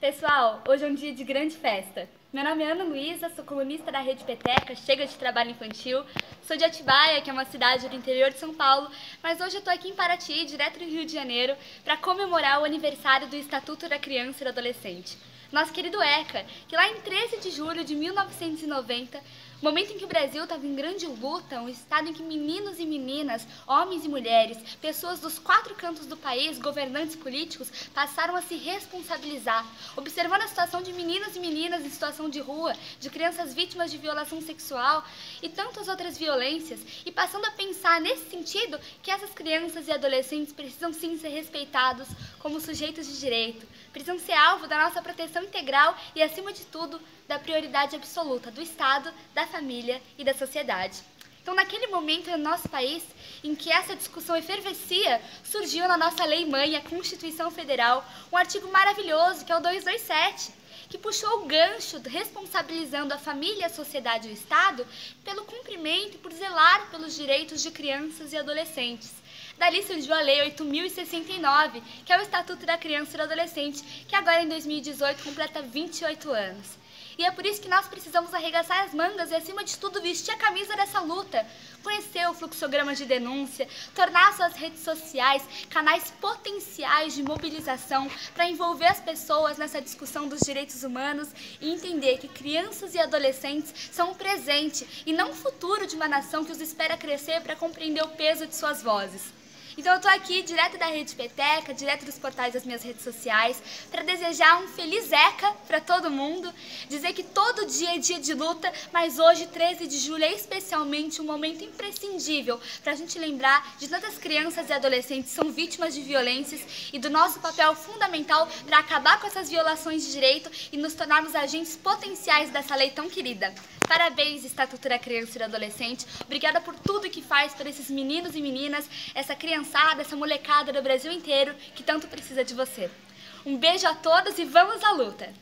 Pessoal, hoje é um dia de grande festa. Meu nome é Ana Luísa, sou colunista da Rede Peteca, chega de trabalho infantil. Sou de Atibaia, que é uma cidade do interior de São Paulo, mas hoje eu estou aqui em Paraty, direto do Rio de Janeiro, para comemorar o aniversário do Estatuto da Criança e do Adolescente. Nosso querido ECA, que lá em 13 de julho de 1990 Momento em que o Brasil estava em grande luta, um estado em que meninos e meninas, homens e mulheres, pessoas dos quatro cantos do país, governantes políticos, passaram a se responsabilizar, observando a situação de meninos e meninas em situação de rua, de crianças vítimas de violação sexual e tantas outras violências, e passando a pensar nesse sentido que essas crianças e adolescentes precisam sim ser respeitados como sujeitos de direito, precisam ser alvo da nossa proteção integral e, acima de tudo, da prioridade absoluta do Estado, da família e da sociedade. Então, naquele momento no nosso país em que essa discussão efervescia, surgiu na nossa lei mãe, a Constituição Federal, um artigo maravilhoso que é o 227, que puxou o gancho responsabilizando a família, a sociedade e o Estado pelo cumprimento e por zelar pelos direitos de crianças e adolescentes. Dali surgiu a Lei 8.069, que é o Estatuto da Criança e do Adolescente, que agora em 2018 completa 28 anos. E é por isso que nós precisamos arregaçar as mangas e, acima de tudo, vestir a camisa dessa luta. Conhecer o fluxograma de denúncia, tornar suas redes sociais canais potenciais de mobilização para envolver as pessoas nessa discussão dos direitos humanos e entender que crianças e adolescentes são um presente e não um futuro de uma nação que os espera crescer para compreender o peso de suas vozes. Então eu tô aqui direto da Rede Peteca, direto dos portais das minhas redes sociais, para desejar um feliz ECA para todo mundo, dizer que todo dia é dia de luta, mas hoje, 13 de julho, é especialmente um momento imprescindível para a gente lembrar de tantas crianças e adolescentes que são vítimas de violências e do nosso papel fundamental para acabar com essas violações de direito e nos tornarmos agentes potenciais dessa lei tão querida. Parabéns, Estatuto da Criança e do Adolescente. Obrigada por tudo que faz por esses meninos e meninas, essa criançada, essa molecada do Brasil inteiro que tanto precisa de você. Um beijo a todos e vamos à luta!